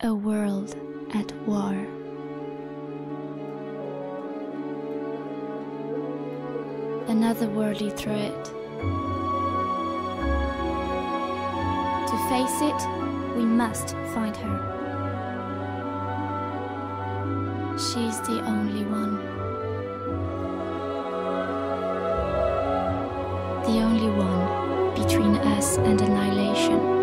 A world at war. Another worldly threat. To face it, we must find her. She's the only one. The only one between us and annihilation.